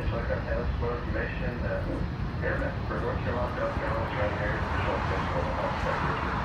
Mission, uh, airman for North Carolina, South Carolina, right here, results in total health